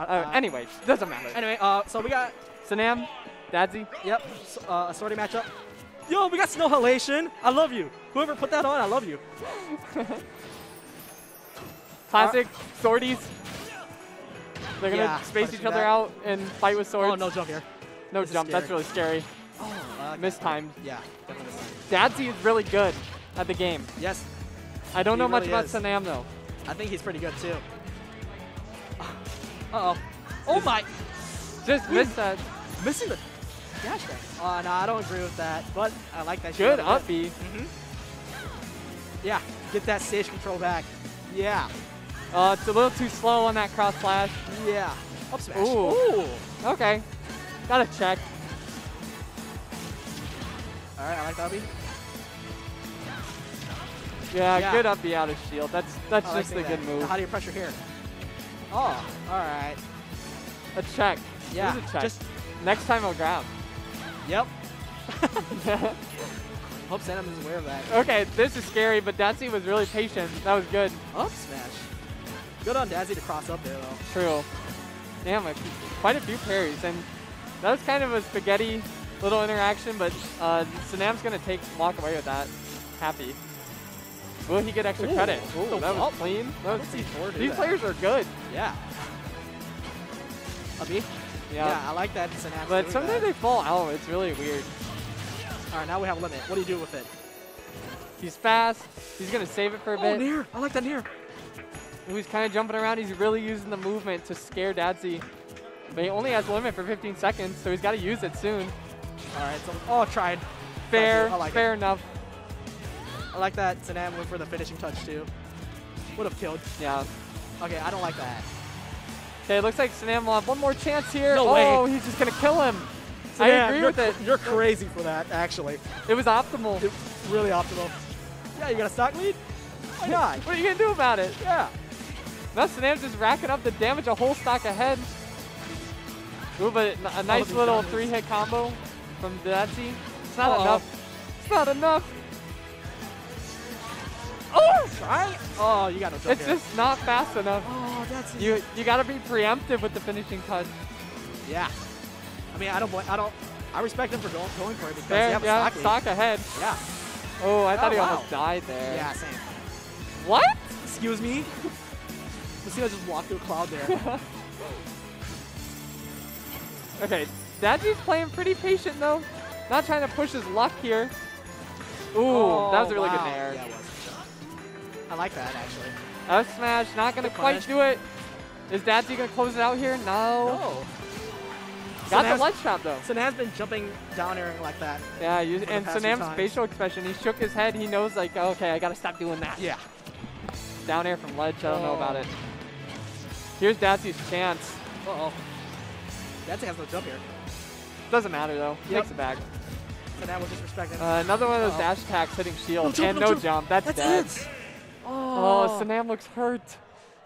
Uh, Uh, uh, anyway, doesn't matter. Anyway, uh, so we got Senam, Dadzie. Yep, so, uh, a sorting matchup. Yo, we got Snow Halation. I love you. Whoever put that on, I love you. Classic swordies. They're gonna Yeah, space each other back. out and fight with swords. Oh, no jump here. No this jump. That's really scary. Oh, uh, Mistimed. Yeah, definitely. Dadzie is really good at the game. Yes, I don't He know much really about is. Senam though. I think he's pretty good too. Uh-oh. Oh my, Just missed that. missing the dash dash. Uh, no, I don't agree with that, but I like that. Good up B. Mm-hmm. Yeah, get that stage control back. Yeah, Uh, it's a little too slow on that cross slash. yeah. Up smash. Ooh. Ooh. Okay. Gotta check. All right, I like that. B. Yeah, Yeah. good up B out of shield. That's that's I like just a seeing good that. move. Now How do you pressure here? Oh, all right. A check. Yeah, a check. just Next time I'll grab. yep. Hope Senam is aware of that. okay, this is scary, but Dadzie was really patient. That was good. Up smash. Good on Dadzie to cross up there though. True. Damn, a quite a few parries, and that was kind of a spaghetti little interaction, but uh, Senam's gonna take walk away with that. Happy. Will he get extra Ooh, credit? ooh, that was clean. That was don't see Thor do These that. players are good. Yeah. B? Yeah. Yeah, I like that Senam. But sometimes that. they fall out. It's really weird. All right, now we have a limit. What do you do with it? He's fast. He's gonna save it for a Oh, bit. nair. I like that nair. He's kind of jumping around. He's really using the movement to scare Dadzie. But he only has a limit for 15 seconds, so he's got to use it soon. All right, so oh, tried. Fair, like it. fair enough. I like that Senam went for the finishing touch too. Would have killed. Yeah. Okay, I don't like that. Okay, looks like Senam will have one more chance here. No way. oh, he's just gonna kill him. I agree you're with it. You're crazy for that, actually. It was optimal. It, really optimal. Yeah, you got a stock lead? Why not? What are you gonna do about it? Yeah. Now Senam's just racking up the damage a whole stock ahead. Ooh, but n- a oh, nice little three-hit combo from Dadzie. It's not Uh-oh. enough. It's not enough. Oh! Try? Oh, you got no jump It's here. just not fast enough. Oh, that's You you gotta be preemptive with the finishing touch. Yeah. I mean, I don't. I don't. I respect him for going, going for it because There, you have a stock stock ahead. Yeah. Oh, I thought Oh, he wow. almost died there. Yeah, same. What? Excuse me. Lucina just walked through a cloud there. Okay, Dadzie's playing pretty patient though. Not trying to push his luck here. Ooh, that was a really Oh, wow. good nair. Yeah. I like that actually. Up smash, not gonna quite do it. Is Dadzie gonna close it out here? No. Oh. Got Senam's- the ledge shot though. Senam's been jumping down air like that. Yeah, you, and past Senam's facial expression, he shook his head. He knows like, okay, I gotta stop doing that. Yeah. Down air from ledge, I don't know about Oh. it. Here's Dadzie's chance. Uh oh. That has no jump here. Doesn't matter though. He Yep. Makes it back. Senam was disrespecting. Uh, another one of those Uh-oh. dash attacks hitting shield No jump, and no no jump. jump. That's, That's dead. it. Oh, Senam looks hurt.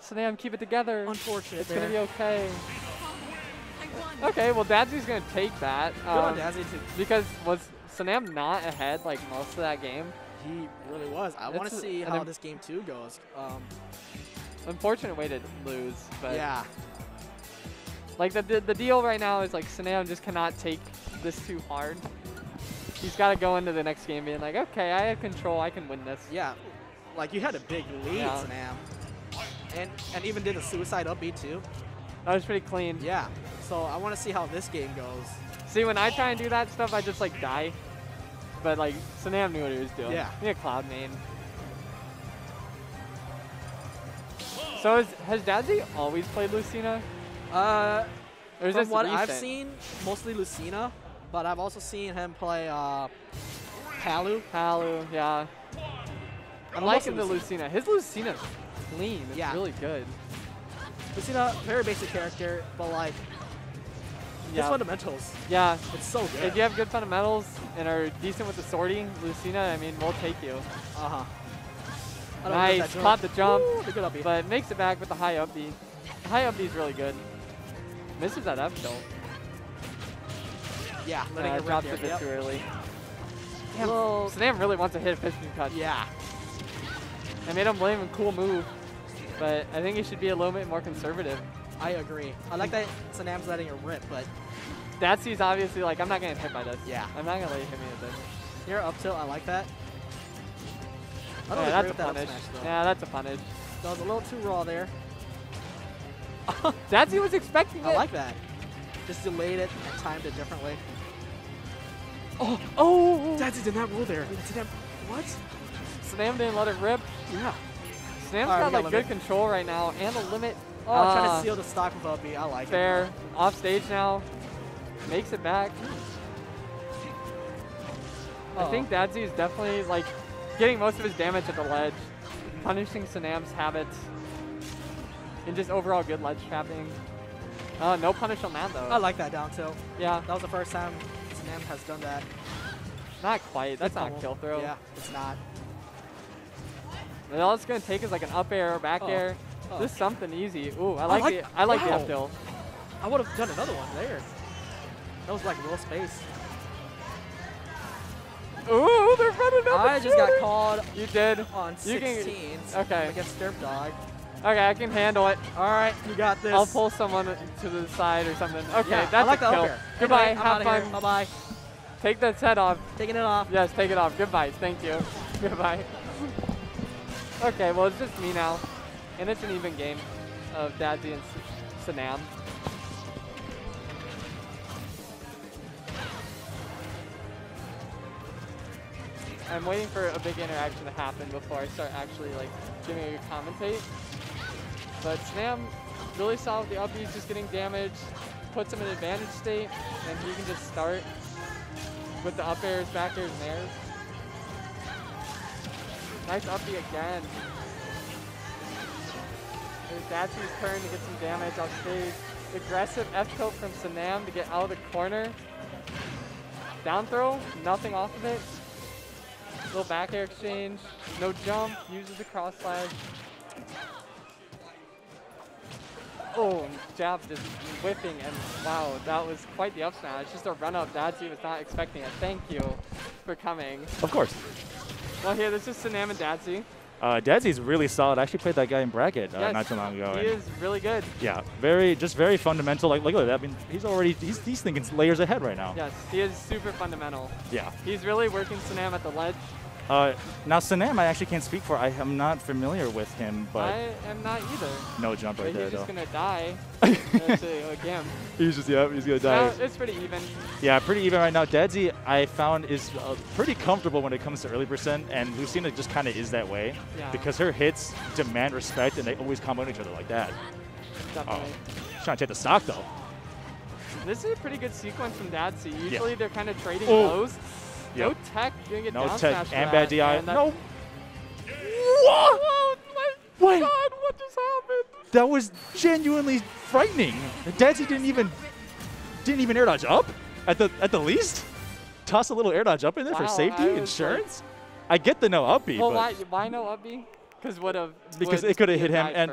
Senam, keep it together. Unfortunate It's gonna be okay. Okay, well Dadzie's gonna take that. Good on um, Dadzie too. Because was Senam not ahead like most of that game? He really was. I want to see how this game two goes. Um, Unfortunate way to lose, but yeah. like the, the the deal right now is like Senam just cannot take this too hard. He's got to go into the next game being like, okay, I have control, I can win this. Yeah. Like you had a big lead, Yeah. Senam. And and even did a suicide up B too. That was pretty clean. Yeah. So I want to see how this game goes. See, when I try and do that stuff, I just like die. But like Senam knew what he was doing. Yeah. He had cloud main. So is, has Dadzie always played Lucina? Uh, Or is from what I've seen, mostly Lucina, but I've also seen him play uh, Palu. Palu, yeah. I'm liking the Lucina. His Lucina's clean. It's Yeah. really good. Lucina, very basic character, but like his fundamentals, Yeah. it's so good. If you have good fundamentals and are decent with the sorting, Lucina, I mean, we'll take you. Uh huh. Nice. Caught the jump. Ooh, the good up B. But makes it back with the high up B. The high up B is really good. Misses that up tilt. yeah, letting Uh, it drops there. a bit Yep. too early. Damn, Senam really wants to hit a finishing touch. Yeah. I made him blame a cool move, but I think he should be a little bit more conservative. I agree. I like that Senam's letting it rip, but Dadzie's obviously like, I'm not getting hit by this. Yeah. I'm not gonna let you hit me with this. here up tilt, I like that. I don't Yeah, that's a that punish. smash. Yeah, that's a punish. That was a little too raw there. Dadzie was expecting I it. like that. Just delayed it and timed it differently. Oh, oh! oh. Daddy did not roll there. Did that, what? Snam didn't let it rip. Yeah. Snam's Alright, got like good control right now and a limit. Oh, trying Ah, to seal the stock with up B. I like Fair. it. Fair. Off stage now. Makes it back. I think Dadzie is definitely like getting most of his damage at the ledge, punishing Senam's habits, and just overall good ledge trapping. Uh, no punish on that though. I like that down tilt. yeah, That was the first time Senam has done that. not quite. That's Good not a kill throw. Yeah, it's not. And all it's gonna take is like an up air or back Oh. air. Oh. Just something easy. Ooh, I like, like- the I like the wow. up tilt. I would have done another one there. That was like real space. Ooh, they're running up. I just got called You did. on You can- 16 okay. against Derp Dog. Okay, I can handle it. All right, you got this. I'll pull someone to the side or something. Okay, Yeah, that's I like a the kill. Goodbye. I'm Have fun. here. Bye bye. Take that set off. Taking it off. Yes, take it off. Goodbye. Thank you. Goodbye. Okay, well it's just me now, and it's an even game of Dadzie and Senam. I'm waiting for a big interaction to happen before I start actually like giving a commentate. But Snam really solid the up B's just getting damaged, puts him in advantage state, and he can just start with the up airs, back airs, and airs. Nice up again. There's turn to get some damage off stage. Aggressive F tilt from Senam to get out of the corner. Down throw, nothing off of it. Little back air exchange, no jump, uses the cross slash. Oh, jab just whipping and wow, that was quite the up smash. Just a run up Dadzie was not expecting it. Thank you for coming. Of course. Well here, this is Senam and Dadzie. Uh, really solid. I actually played that guy in bracket uh, Yes, not too long ago. He is really good. Yeah, very, just very fundamental. Like, look at that. I mean, he's already, he's, he's thinking layers ahead right now. Yes, he is super fundamental. Yeah. He's really working Senam at the ledge. Uh, now, Senam, I actually can't speak for. I am not familiar with him, but I am not either. no jump But right there, he's just gonna die. That's it, like him. He's just, yeah, he's gonna No, it's pretty even. Yeah, pretty even right now. Dadzie, I found, is uh, pretty comfortable when it comes to early percent, and Lucina just kind of is that way Yeah. because her hits demand respect, and they always combo each other like that. Definitely. She's trying to take the stock, though. This is a pretty good sequence from Dadzie. Usually they're kind of trading Oh. Blows. No tech, No down tech and bad DI. and No. What? My Wait. God, what just happened? That was genuinely frightening. Dancy didn't even didn't even air dodge up at the at the least. Toss a little air dodge up in there Wow, for safety, insurance. I get the no up B, Well, but why why no up B? Because would have because it could have hit him and